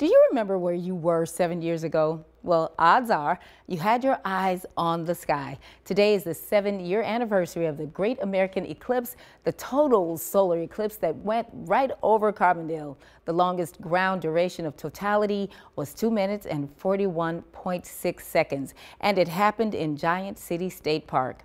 Do you remember where you were seven years ago? Well, odds are you had your eyes on the sky. Today is the seven year anniversary of the Great American Eclipse, the total solar eclipse that went right over Carbondale. The longest ground duration of totality was two minutes and 41.6 seconds, and it happened in Giant City State Park.